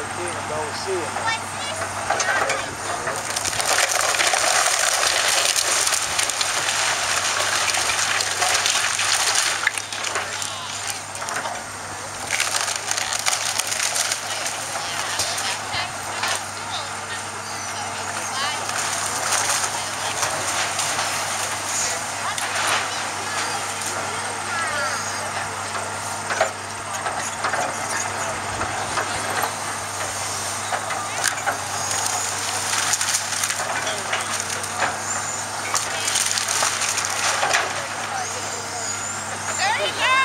right there and go see it. Hey,